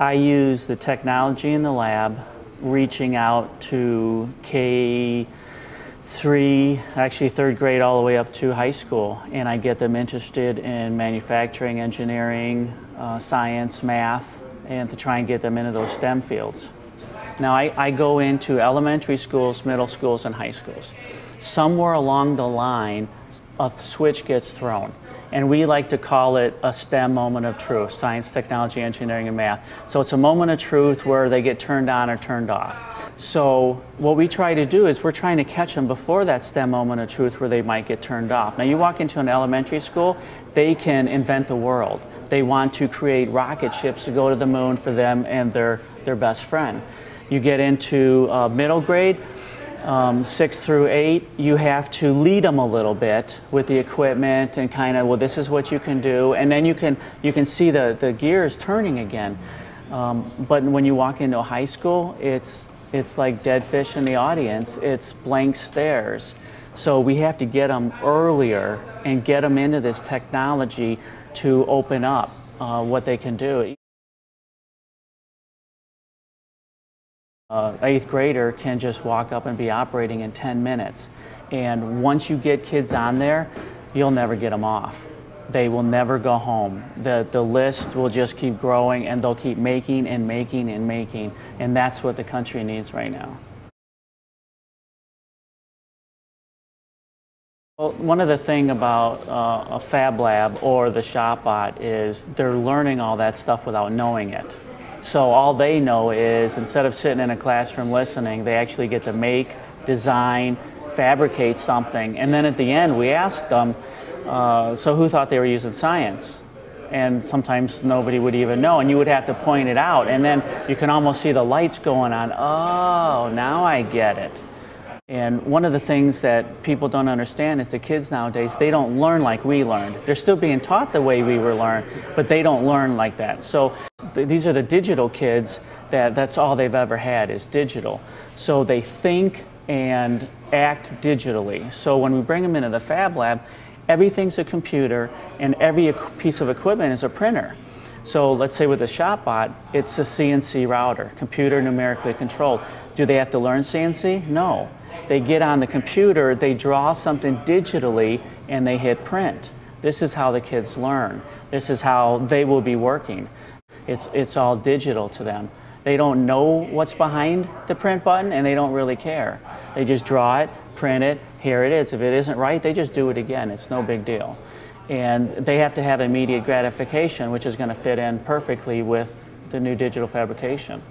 I use the technology in the lab, reaching out to K three, actually third grade all the way up to high school, and I get them interested in manufacturing, engineering, uh, science, math, and to try and get them into those STEM fields. Now I, I go into elementary schools, middle schools, and high schools. Somewhere along the line, a switch gets thrown and we like to call it a STEM moment of truth science, technology, engineering, and math. So it's a moment of truth where they get turned on or turned off. So what we try to do is we're trying to catch them before that STEM moment of truth where they might get turned off. Now you walk into an elementary school, they can invent the world. They want to create rocket ships to go to the moon for them and their, their best friend. You get into uh, middle grade, um, six through eight, you have to lead them a little bit with the equipment and kind of, well, this is what you can do, and then you can you can see the the gears turning again. Um, but when you walk into a high school, it's it's like dead fish in the audience. It's blank stares. So we have to get them earlier and get them into this technology to open up uh, what they can do. Uh, eighth grader can just walk up and be operating in 10 minutes. And once you get kids on there, you'll never get them off. They will never go home. The, the list will just keep growing and they'll keep making and making and making. And that's what the country needs right now. Well, one of the things about uh, a fab lab or the ShopBot is they're learning all that stuff without knowing it. So all they know is instead of sitting in a classroom listening, they actually get to make, design, fabricate something. And then at the end, we ask them, uh, so who thought they were using science? And sometimes nobody would even know, and you would have to point it out. And then you can almost see the lights going on. Oh, now I get it. And one of the things that people don't understand is the kids nowadays, they don't learn like we learned. They're still being taught the way we were learned, but they don't learn like that. So these are the digital kids that that's all they've ever had is digital. So they think and act digitally. So when we bring them into the Fab Lab, everything's a computer and every piece of equipment is a printer. So let's say with a ShopBot, it's a CNC router, computer numerically controlled. Do they have to learn CNC? No. They get on the computer, they draw something digitally, and they hit print. This is how the kids learn. This is how they will be working. It's, it's all digital to them. They don't know what's behind the print button and they don't really care. They just draw it, print it, here it is. If it isn't right, they just do it again. It's no big deal. And they have to have immediate gratification, which is going to fit in perfectly with the new digital fabrication.